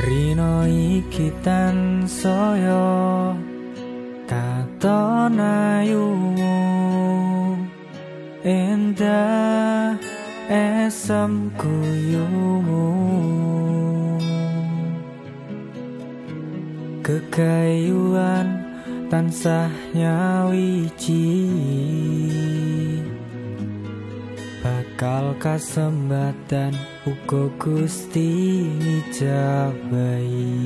Rino iki tan soyo Katon ayu Endah esem kuyumu. Kekayuan tansah nyawiji Kekayuan tansah nyawiji bakal kasembatan uga Gusti ngijabahi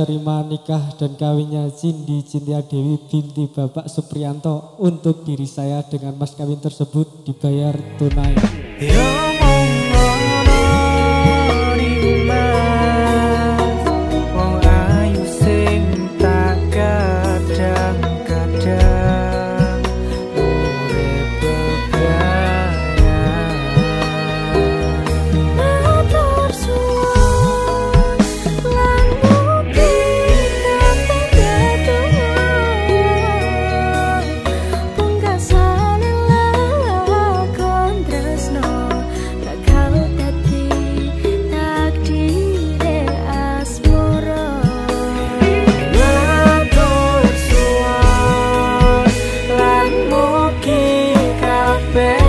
terima nikah dan kawinnya Cindy Cintia Dewi binti Bapak Suprianto untuk diri saya dengan mas kawin tersebut dibayar tunai. Yeah. baby